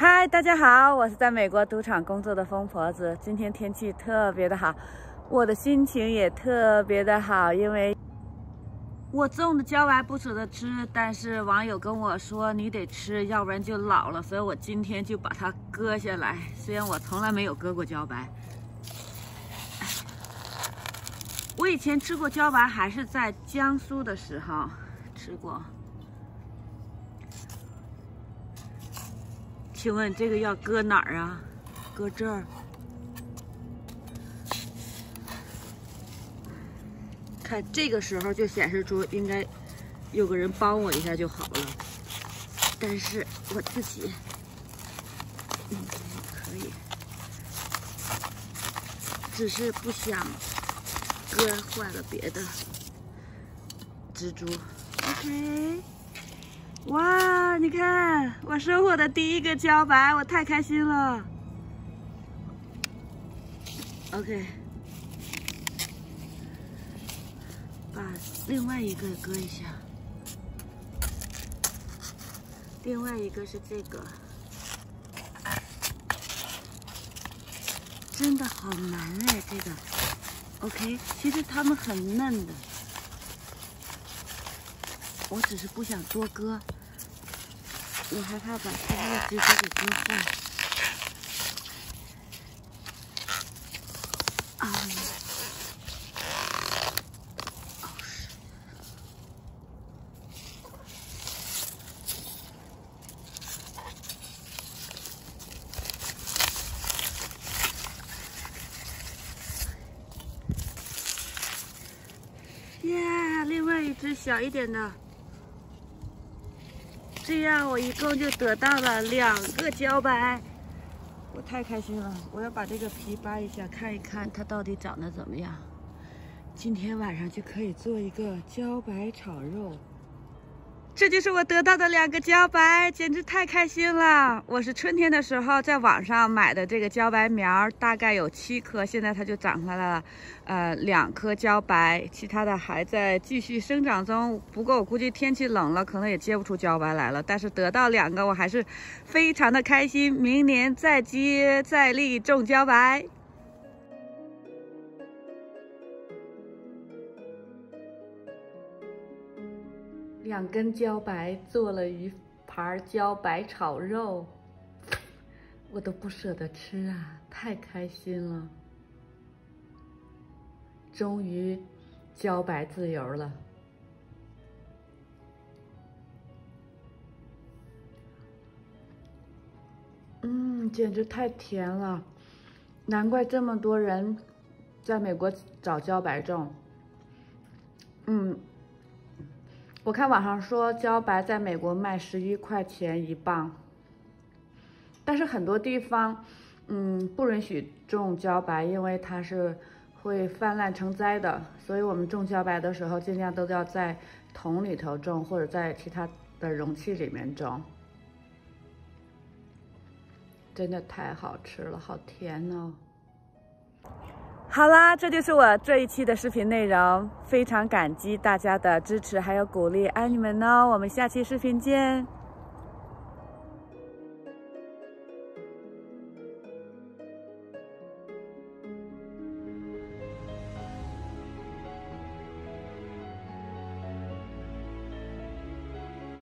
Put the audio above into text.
嗨，大家好，我是在美国赌场工作的疯婆子。今天天气特别的好，我的心情也特别的好，因为我种的茭白不舍得吃，但是网友跟我说你得吃，要不然就老了，所以我今天就把它割下来。虽然我从来没有割过茭白。我以前吃过茭白，还是在江苏的时候吃过。请问这个要搁哪儿啊？搁这儿。看这个时候就显示出应该有个人帮我一下就好了，但是我自己嗯可以，只是不想。割坏了别的蜘蛛，OK，哇，你看我收获的第一个茭白，我太开心了。OK，把另外一个割一下，另外一个是这个，真的好难哎，这个。OK，其实它们很嫩的，我只是不想多割，我害怕把其他的蜘蛛给割坏。啊！耶！另外一只小一点的，这样我一共就得到了两个茭白，我太开心了！我要把这个皮扒一下，看一看它到底长得怎么样。今天晚上就可以做一个茭白炒肉。这就是我得到的两个茭白，简直太开心了！我是春天的时候在网上买的这个茭白苗，大概有七颗，现在它就长出来了，呃，两颗茭白，其他的还在继续生长中。不过我估计天气冷了，可能也结不出茭白来了。但是得到两个，我还是非常的开心。明年再接再厉种茭白。两根茭白做了一盘茭白炒肉，我都不舍得吃啊，太开心了！终于茭白自由了。嗯，简直太甜了，难怪这么多人在美国找茭白种。嗯。我看网上说茭白在美国卖十一块钱一磅，但是很多地方，嗯，不允许种茭白，因为它是会泛滥成灾的。所以我们种茭白的时候，尽量都要在桶里头种，或者在其他的容器里面种。真的太好吃了，好甜哦！好啦，这就是我这一期的视频内容，非常感激大家的支持还有鼓励，爱你们哦！我们下期视频见。